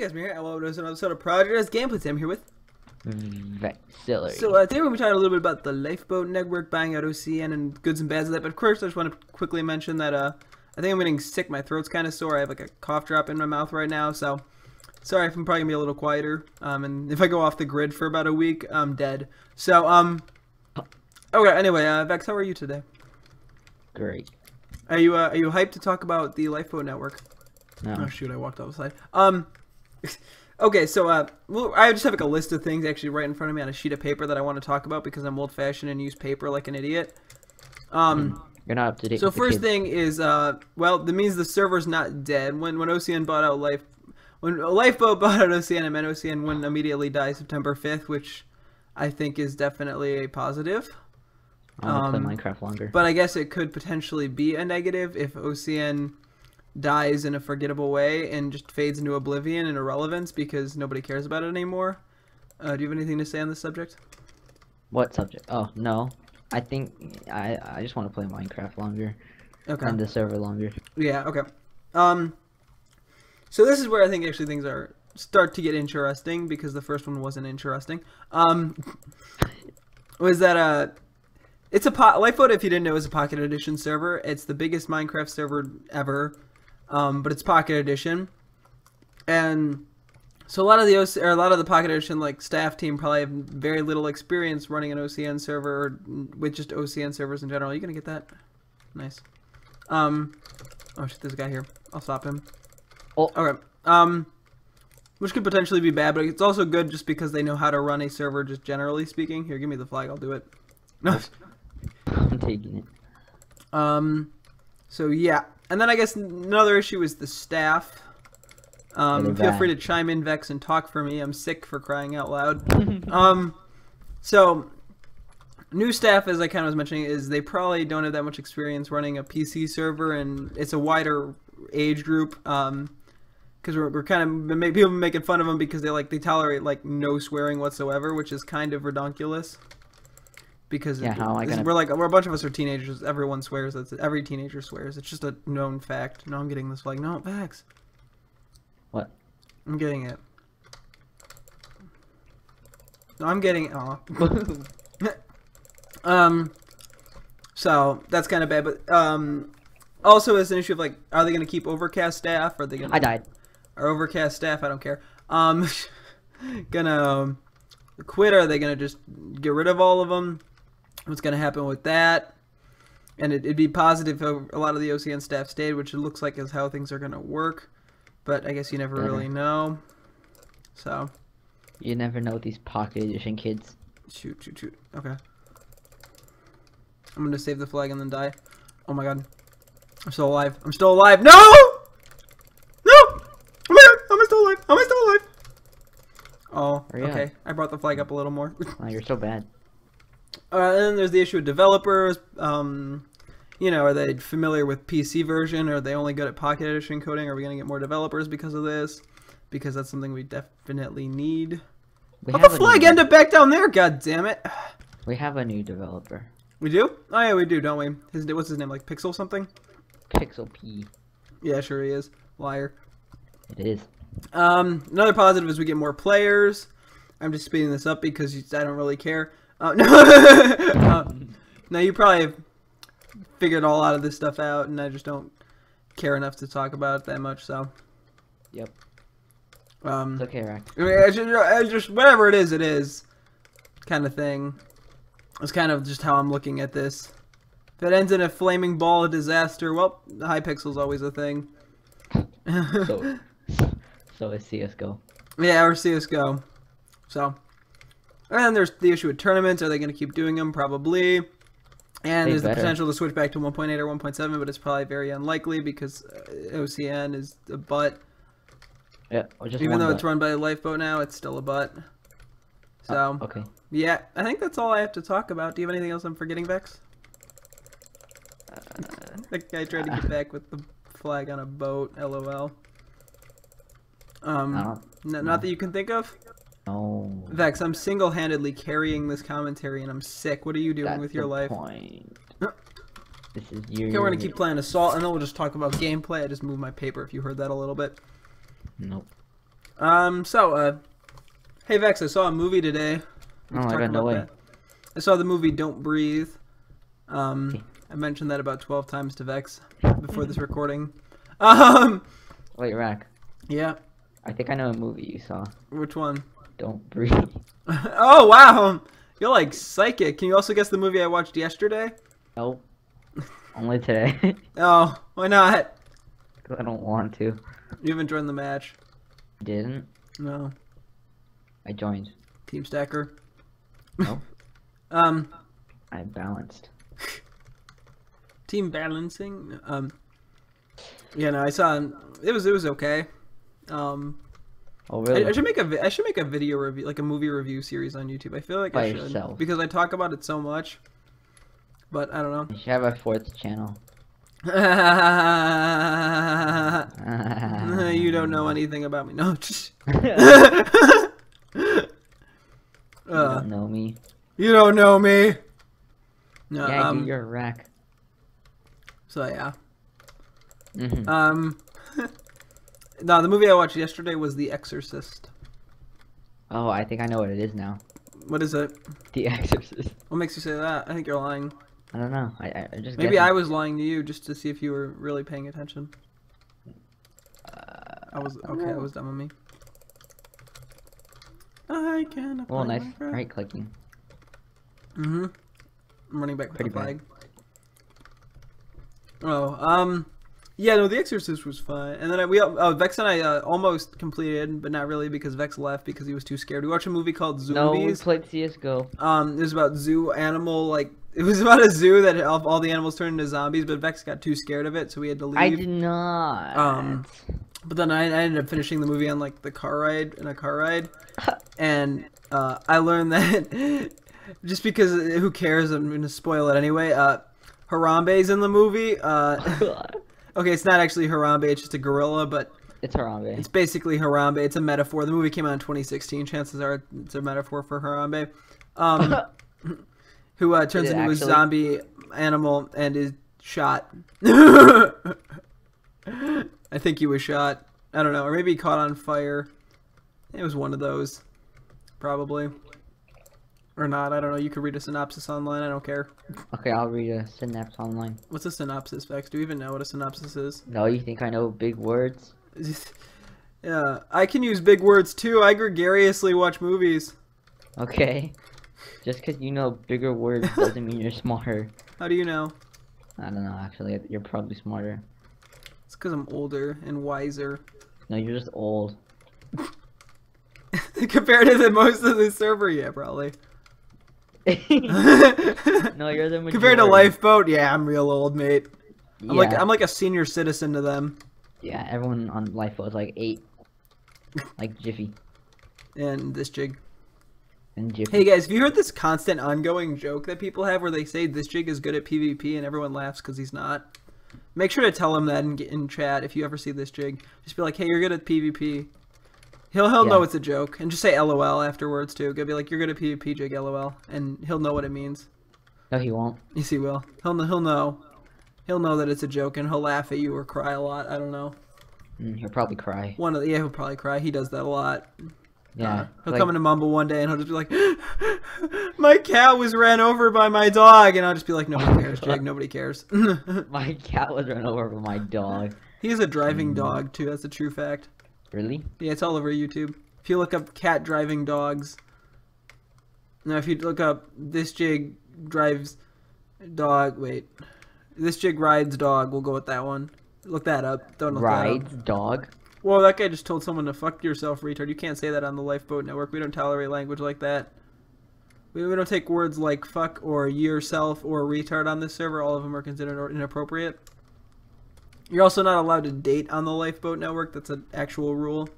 guys, here. Hello, to another episode of Project Gameplay. I'm here with. Vexilarry. So uh, today we'll be talking a little bit about the Lifeboat Network, buying out OCN, and goods and bads of that. But first, I just want to quickly mention that uh, I think I'm getting sick. My throat's kind of sore. I have like a cough drop in my mouth right now, so sorry if I'm probably gonna be a little quieter. Um, and if I go off the grid for about a week, I'm dead. So um, okay. Anyway, uh, Vex, how are you today? Great. Are you uh, are you hyped to talk about the Lifeboat Network? No. Oh shoot, I walked outside. Um, okay, so uh, well, I just have like a list of things actually right in front of me on a sheet of paper that I want to talk about because I'm old-fashioned and use paper like an idiot. Um, You're not up to date. so first thing is, uh, well, that means the server's not dead. When when OCN bought out Life, when Lifeboat bought out OCN, I meant OCN wouldn't immediately die September 5th, which I think is definitely a positive. I want to um, play Minecraft longer. But I guess it could potentially be a negative if OCN dies in a forgettable way and just fades into oblivion and irrelevance because nobody cares about it anymore. Uh, do you have anything to say on this subject? What subject? Oh no. I think I I just want to play Minecraft longer Okay. and the server longer. Yeah. Okay. Um. So this is where I think actually things are start to get interesting because the first one wasn't interesting. Um. Was that uh It's a po- Lifeboat. If you didn't know, is a Pocket Edition server. It's the biggest Minecraft server ever, um, but it's Pocket Edition, and so a lot of the OC- or a lot of the Pocket Edition like staff team probably have very little experience running an OCN server or with just OCN servers in general. Are you gonna get that? Nice. Um. Oh shit, there's a guy here. I'll stop him. Oh. Okay. Um. Which could potentially be bad, but it's also good just because they know how to run a server, just generally speaking. Here, give me the flag. I'll do it. No. I'm taking it. Um, so yeah, and then I guess another issue is the staff. Um, feel free to chime in, Vex, and talk for me. I'm sick for crying out loud. um, so new staff, as I kind of was mentioning, is they probably don't have that much experience running a PC server, and it's a wider age group. Um, because we're, we're kind of make, people making fun of them because they like they tolerate like no swearing whatsoever, which is kind of redonkulous. Because Yeah, it- how am I gonna- we're like we're a bunch of us are teenagers. Everyone swears. That's every teenager swears. It's just a known fact. No, I'm getting this like no facts. What? I'm getting it. No, I'm getting it. Aw. um. So that's kind of bad, but um, also it's an issue of like, are they going to keep Overcast staff? Or are they going? to... I died. Or Overcast staff? I don't care. Um, gonna um, quit? Or are they going to just get rid of all of them? What's going to happen with that? And it, it'd be positive if a lot of the OCN staff stayed, which it looks like is how things are going to work. But I guess you never really know. So. You never know these Pocket Edition kids. Shoot, shoot, shoot. Okay. I'm gonna save the flag and then die. Oh my god. I'm still alive. I'm still alive. No! No! Oh my god! I'm still alive. I'm still alive. Oh, okay. I brought the flag up a little more. Oh, you're so bad. Uh, and then there's the issue of developers. Um, you know, are they familiar with PC version? Or are they only good at Pocket Edition coding? Are we going to get more developers because of this? Because that's something we definitely need. We How have the flag end up back down there? God damn it. We have a new developer. We do? Oh yeah, we do, don't we? His what's his name? Like Pixel something? Pixel P. Yeah, sure he is. Liar. It is. Um, another positive is we get more players. I'm just speeding this up because I don't really care. Uh, no, uh, no, you probably figured all out of this stuff out, and I just don't care enough to talk about it that much. So, Yep. um, It's okay, Rack. I mean, it's just, it's just whatever it is, it is, kind of thing. It's kind of just how I'm looking at this. If it ends in a flaming ball of disaster, well, the Hypixel's always a thing. So, so is CSGO. yeah, or CS:GO. So, and there's the issue with tournaments. Are they going to keep doing them? Probably. And there's the potential to switch back to 1.8 or 1.7, but it's probably very unlikely because uh, OCN is a butt. Yeah, just Even though butt. it's run by a Lifeboat now, it's still a butt. So. Oh, okay. Yeah, I think that's all I have to talk about. Do you have anything else I'm forgetting, Vex? That guy tried to get back with the flag on a boat. LOL. Um, I n- don't not that you can think of. Know. Vex, I'm single-handedly carrying this commentary, and I'm sick. What are you doing That's with your life? Point. This is your. Okay, we're gonna keep playing Assault, and then we'll just talk about gameplay. I just moved my paper. If you heard that a little bit. Nope. Um. So, uh, hey Vex, I saw a movie today. We Oh talk god, no way. that. I saw the movie Don't Breathe. Um, I mentioned that about twelve times to Vex before this recording. Um. Wait, Rack. Yeah. I think I know a movie you saw. Which one? Don't breathe. oh wow, you're like psychic. Can you also guess the movie I watched yesterday? Nope. Only today. Oh, why not? I don't want to. You haven't joined the match. Didn't. No. I joined. Team Stacker. No. Um, I balanced. team balancing. Um, yeah, no, I saw. It was it was okay. Um, Oh I, really? I should make a vi- I should make a video review, like a movie review series on YouTube. I feel like By I should yourself. because I talk about it so much. But I don't know. You should have a fourth channel. you don't know anything about me. No. you uh, don't know me. you don't know me. No. yeah, um, dude, you're a wreck. So yeah. hmm Um. No, the movie I watched yesterday was The Exorcist. oh, I think I know what it is now. What is it? The Exorcist. What makes you say that? I think you're lying. I don't know. I, I, I just Maybe guessing. I was lying to you just to see if you were really paying attention. I was okay. That was dumb of me. I can. Well, nice right clicking. Mm-hmm. I'm running back with Pretty the flag. Oh, um, yeah, no, The Exorcist was fun, and then I, we uh, Vex and I uh, almost completed, but not really because Vex left because he was too scared. We watched a movie called Zombies. No, we played CS:GO. Um, it was about zoo animal like it was about a zoo that all, all the animals turned into zombies, but Vex got too scared of it, so we had to leave. I did not. Um, But then I, I ended up finishing the movie on like the car ride in a car ride, and uh, I learned that just because who cares? I'm gonna spoil it anyway. Uh, Harambe's in the movie. Uh, okay, it's not actually Harambe; it's just a gorilla, but it's Harambe. it's basically Harambe. It's a metaphor. The movie came out in 2016. Chances are it's a metaphor for Harambe, um, who uh, turns into a zombie animal and is shot. I think he was shot. I don't know, or maybe he caught on fire. It was one of those, probably, or not. I don't know. You could read a synopsis online. I don't care. Okay, I'll read a synopsis online. What's a synopsis, Vex? Do you even know what a synopsis is? No, you think I know big words? yeah, I can use big words too. I gregariously watch movies. Okay. Just because you know bigger words doesn't mean you're smarter. How do you know? I don't know, actually. You're probably smarter. It's because I'm older and wiser No, you're just old. compared to the most of the server. Yeah, probably. no, you're the majority. compared to Lifeboat, yeah, I'm real old, mate. I'm like I'm like a senior citizen to them. Yeah, everyone on Lifeboat is like eight. like Jiffy. And this jig. And Jiffy. Hey guys, have you heard this constant ongoing joke that people have where they say this jig is good at PvP and everyone laughs because he's not? Make sure to tell him that in, in chat if you ever see this jig. Just be like, hey, you're good at PvP. He'll he'll know it's a joke and just say LOL afterwards too. Go be like, you're at PvP, jig, LOL, and he'll know what it means. No, he won't. Yes, he will. He'll he'll know. He'll know that it's a joke and he'll laugh at you or cry a lot. I don't know. Mm, he'll probably cry. One of the, yeah, he'll probably cry. He does that a lot. Yeah. Uh, he'll like, come into Mumble one day and he'll just be like, "My cat was ran over by my dog," and I'll just be like, "Nobody cares, Jake. Nobody cares." My cat was run over by my dog. He's a driving Mm. dog too. That's a true fact. Really? Yeah, it's all over YouTube. If you look up cat driving dogs, now if you look up this jig drives dog, wait, this jig rides dog. We'll go with that one. Look that up. Don't look that up. Rides dog? Well, that guy just told someone to fuck yourself, retard. You can't say that on the Lifeboat Network. We don't tolerate language like that. We, we don't take words like fuck or yourself or retard on this server. All of them are considered inappropriate. You're also not allowed to date on the Lifeboat Network. That's an actual rule.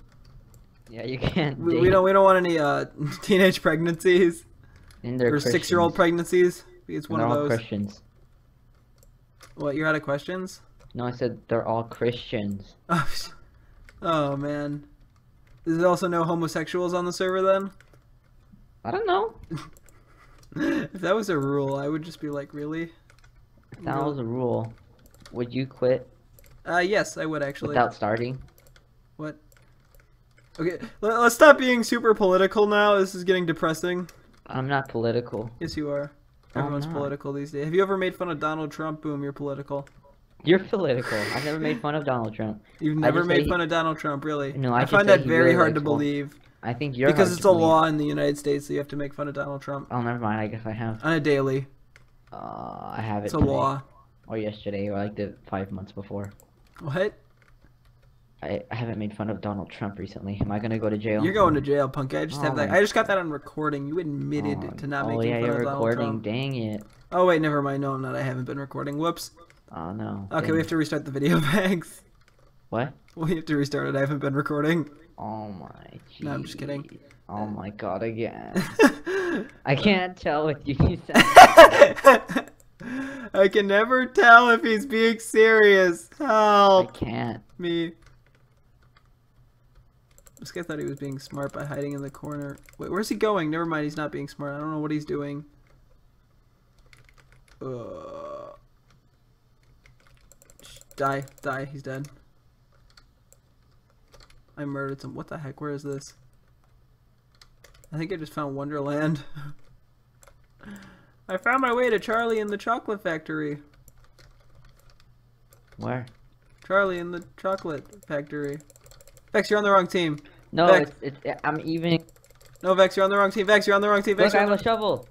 Yeah, you can't. We, we don't we don't want any uh, teenage pregnancies And they're or six year old pregnancies. It's one they're of all those. Christians. What? You're out of questions? No, I said they're all Christians. Oh, oh man. Is there also no homosexuals on the server then? I don't know. if that was a rule, I would just be like, really? If that was a rule, would you quit Uh, yes, I would actually. without starting? What? Okay, let, us stop being super political now. This is getting depressing. I'm not political. Yes, you are. Everyone's political these days. Have you ever made fun of Donald Trump? Boom, you're political. You're political. I've never made fun of Donald Trump. You've never made he- fun of Donald Trump, really? No, I I find that very really hard to one. believe I think you're because it's a believe. law in the United States that you have to make fun of Donald Trump Oh, never mind. I guess I have. on a daily. Uh, I have it. It's a today. law. Or yesterday, or like the five months before. What? I, I haven't made fun of Donald Trump recently. Am I gonna go to jail? You're going to jail, punk. I just Oh have that. I just got that on recording. You admitted Oh, to not oh making yeah, fun of Donald recording. Trump. Dang it. Oh wait, never mind. No, I'm not. I haven't been recording. Whoops. Oh no. Okay, dang we have to restart the video bags. What? We have to restart it. I haven't been recording. Oh my. No, I'm just kidding. Oh my god, again. I can't tell if you said. I can never tell if he's being serious. Help! I can't. me. This guy thought he was being smart by hiding in the corner. Wait, where's he going? Never mind, he's not being smart. I don't know what he's doing. Uh, die, die, he's dead. I murdered some. What the heck? Where is this? I think I just found Wonderland. I found my way to Charlie in the Chocolate Factory. Where? Charlie in the Chocolate Factory. Vex, you're on the wrong team. No, Back. it's, it's I'm even. No, Vex, you're on the wrong team. Vex, you're on the wrong team. Vex, Look, I have a shovel.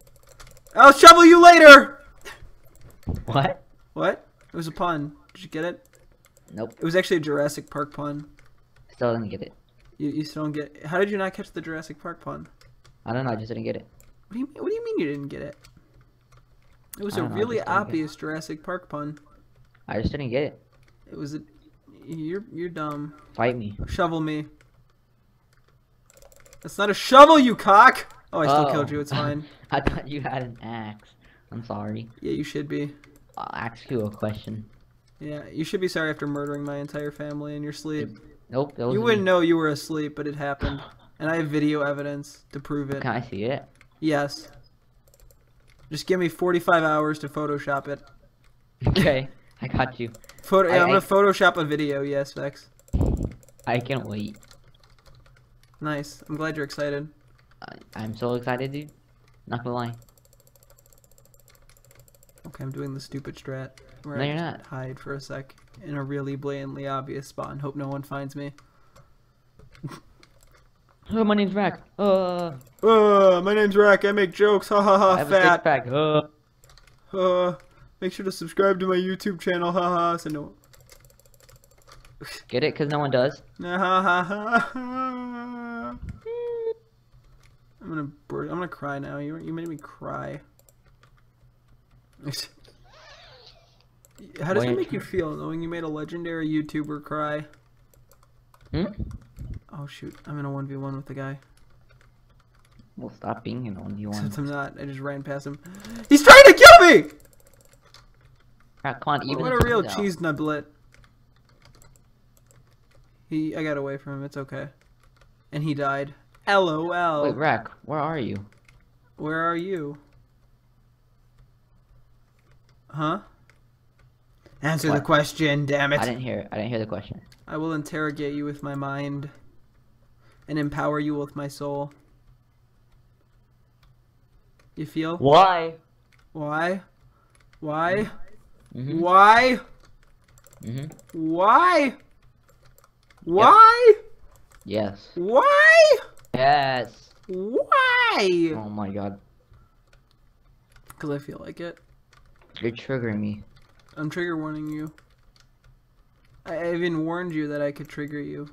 I'll shovel you later! What? What? It was a pun. Did you get it? Nope. It was actually a Jurassic Park pun. I Still didn't get it. You, you still don't get How did you not catch the Jurassic Park pun? I don't know. I just didn't get it. What do you, what do you mean you didn't get it? It was a know, really just didn't get it. obvious Jurassic Park pun. I just didn't get it. It was a... You're, you're dumb. Fight me. Shovel me. That's not a shovel, you cock! Oh, I still Oh. killed you. It's oh. fine. I thought you had an axe. I'm sorry. Yeah, you should be. I'll ask you a question. Yeah, you should be sorry after murdering my entire family in your sleep. Nope. That was You wouldn't know you were asleep, but it happened. And I have video evidence to prove it. Can I see it? Yes. Just give me 45 hours to Photoshop it. Okay. I got you. Photo- yeah, I- I'm gonna I- Photoshop a video, yes, Vex. I can't wait. Nice. I'm glad you're excited. I, I'm so excited, dude. Not gonna lie. Okay, I'm doing the stupid strat. Where No, I you're not. hide for a sec in a really blatantly obvious spot and hope no one finds me. Oh, my name's Rack. Uh, Uh, my name's Rack. I make jokes. Ha ha I ha. have a Fat. pack. Uh, Uh, make sure to subscribe to my YouTube channel. Ha ha. So no. get it? Cause no one does. Ha ha ha ha. I'm gonna bur- I'm gonna cry now. You you made me cry. How does it make you you feel knowing you made a legendary YouTuber cry? Hmm? Oh shoot, I'm in a 1v1 with the guy. Well, stop being in v one. Since I'm not, I just ran past him. He's trying to kill me! Rack, come on, even what a real cheese nublet. He, I got away from him, it's okay. And he died. LOL. Wait, Rack, where are you? Where are you? Huh? Answer the question, damn it. I didn't hear. it. I didn't hear the question. I will interrogate you with my mind and empower you with my soul. You feel? Why? Why? Why? Mhm. Why? Mhm. Why? Why? Yes. Why? Yes. Why? Oh my god, Because I feel like it. you're triggering me. I'm trigger warning you. I I even warned you that I could trigger you,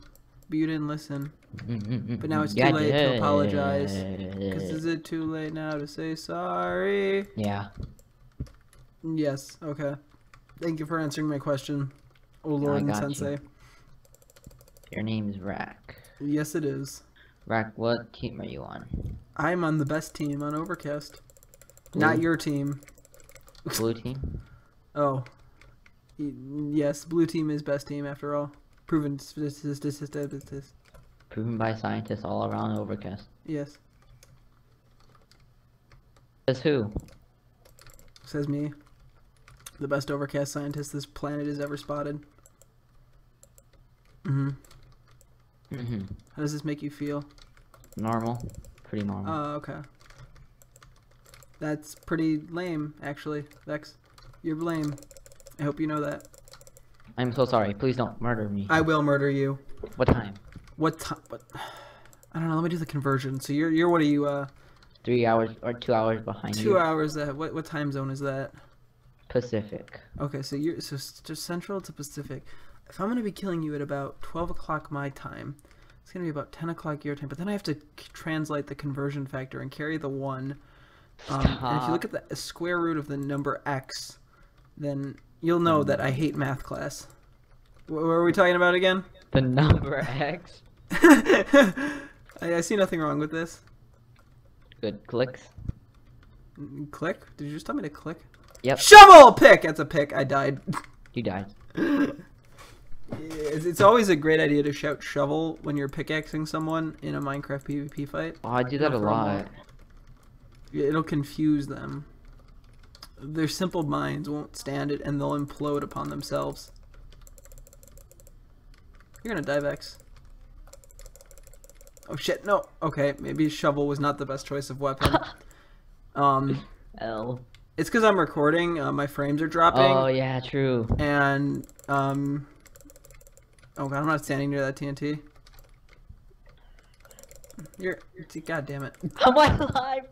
but you didn't listen. But now it's too late to apologize, Because is it too late now to say sorry? Yeah. Yes, okay. Thank you for answering my question, oh Lord I and got you. Sensei. Your name's Rack. Yes, it is. Rack, what team are you on? I'm on the best team on Overcast. Not your team. Blue team? Oh. Yes, blue team is best team after all. Proven statistic. Proven by scientists all around Overcast. Yes, Says who? says me. The best Overcast scientist this planet has ever spotted. hmm hmm How does this make you feel? Normal. Pretty normal. Oh, okay. That's pretty lame, actually. Vex, you're lame. I hope you know that. I'm so sorry. Please don't murder me. I will murder you. What time? What time? What? I don't know. Let me do the conversion. So you're you're what are you? Uh, Three hours or two hours behind two you. hours. That what what time zone is that? Pacific. Okay, so you're so just central to Pacific. If I'm gonna be killing you at about twelve o'clock my time, it's gonna be about ten o'clock your time. But then I have to translate the conversion factor and carry the one. Um, and if you look at the square root of the number x, then you'll know that I hate math class. What were we talking about again? The number X. I, I see nothing wrong with this. Good clicks. Mm, Click? Did you just tell me to click? Yep. Shovel! Pick! That's a pick. I died. You died. It's, it's always a great idea to shout shovel when you're pickaxing someone in a Minecraft PvP fight. Oh, I do that a lot. It'll confuse them. Their simple minds won't stand it and they'll implode upon themselves. You're gonna die, Vex. Oh shit, no. Okay, maybe shovel was not the best choice of weapon. um, L. it's because I'm recording. Uh, my frames are dropping. Oh yeah, true. and um oh god i'm not standing near that tnt you're god damn it Am I alive?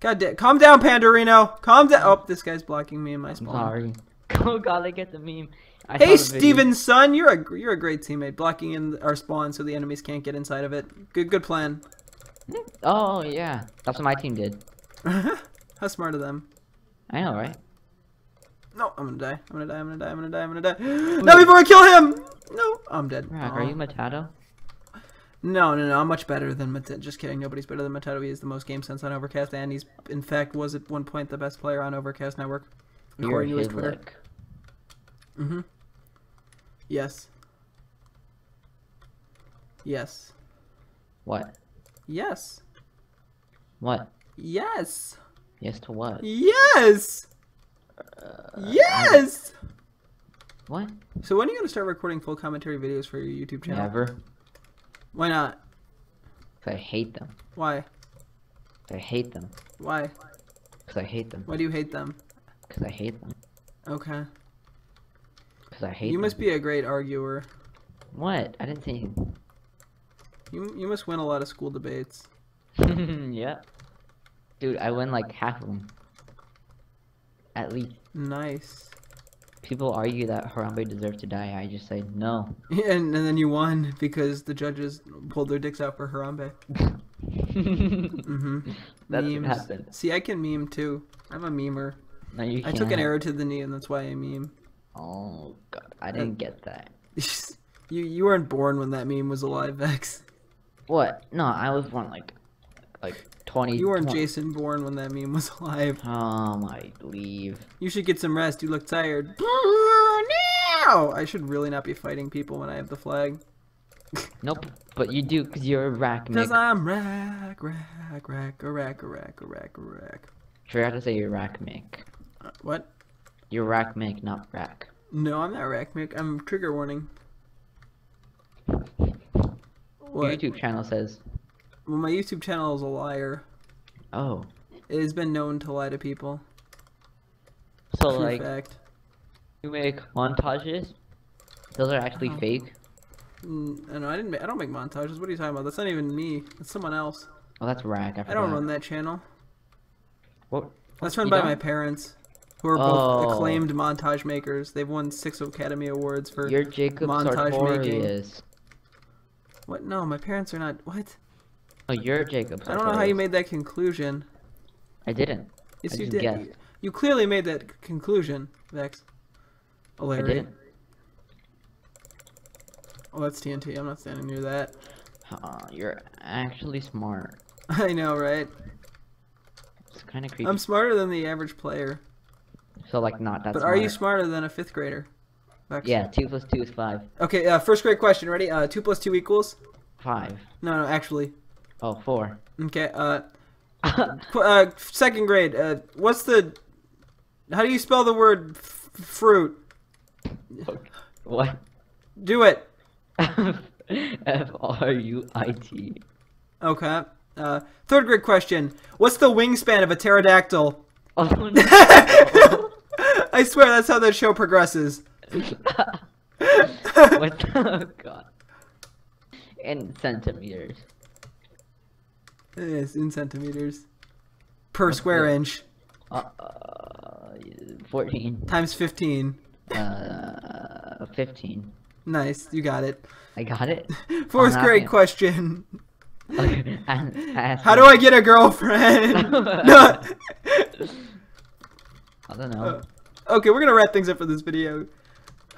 god damn calm down pandorino calm down oh this guy's blocking me in my I'm spawn sorry. Oh god, I get the meme. I hey steven son you're a you're a great teammate blocking in our spawn so the enemies can't get inside of it good good plan mm. Oh yeah, that's what my team did. how smart of them I know, right? no i'm gonna die i'm gonna die i'm gonna die i'm gonna die i'm gonna die no before i kill him no i'm dead Rock, are you Matado? No, no, no. I'm much better than Mata- Just kidding. Nobody's better than Matato. He is the most game sense on Overcast, and he's, in fact, was at one point the best player on Overcast Network, according to his Twitter. Hivlik. Mm-hmm. Yes. Yes. What? Yes. What? Yes. Yes to what? Yes. Yes. What? So when are you gonna start recording full commentary videos for your YouTube channel? Never. Why not? 'Cause I hate them. Why? I hate them. Why? Cause I hate them. Why do you hate them? Cause I hate them. Okay. 'Cause I hate You them. must be a great arguer. What? I didn't say You you must win a lot of school debates. yeah. Dude, I win like half of them. At least. Nice. People argue that Harambe deserved to die. I just say no. And, and then you won because the judges pulled their dicks out for Harambe. Mm-hmm. That's what happened. See, I can meme too. I'm a memer. No, you I can't. took an arrow to the knee, and that's why I meme. Oh god, I didn't get that. you you weren't born when that meme was alive, Vex. What? No, I was born like, like twenty. You weren't 20 Jason born when that meme was alive. Oh my leave. You should get some rest. You look tired. Now! I should really not be fighting people when I have the flag. Nope, but you do because you're a rack Cause. I'm rack, rack, rack, a rack, a rack, a rack, a rack. Forgot to say you're rack mick. Uh, what? You're rack not rack. No, I'm not rack. I'm trigger warning. Your YouTube channel says, Well, my YouTube channel is a liar. oh, It has been known to lie to people. so True like fact. you make montages. Those are actually Oh. fake. Mm, I I didn't. I don't make montages. What are you talking about? That's not even me. That's someone else. Oh, that's rack. I, I don't run that channel. What? That's run by don't? my parents, who are both Oh. acclaimed montage makers. They've won six Academy Awards for You're Jacob montage making. What? No, my parents are not. What? Oh, you're Jacob. I don't know how you made that conclusion. I didn't. Yes, I you did. You clearly made that conclusion, Vex. Oh, I didn't. Oh, that's TNT. I'm not standing near that. Aw, you're actually smart. I know, right? It's kind of creepy. I'm smarter than the average player. So like not that but smart. are you smarter than a fifth grader? Yeah, two plus two is five. Okay, uh, first grade question. Ready? Uh, two plus two equals? Five. No, no, actually. Oh, four. Okay. Uh, uh second grade. Uh, what's the? How do you spell the word f- fruit? what? Do it. F R U I T. Okay. Uh, third grade question. What's the wingspan of a pterodactyl? Oh no. I swear that's how the show progresses. what the oh, god. In centimeters. Yes, in centimeters. Per What's square inch. Uh, uh, 14. Times 15. Uh, 15. Nice, you got it. I got it. Fourth grade question. Okay, I- I How do. I get a girlfriend? no. I don't know. Uh, okay, we're gonna wrap things up for this video.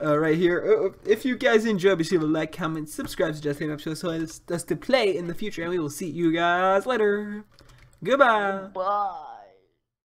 Uh, right here. Uh, if you guys enjoyed, be sure to like, comment, subscribe to Just Game Up Show so us to play in the future, and we will see you guys later. Goodbye. Bye.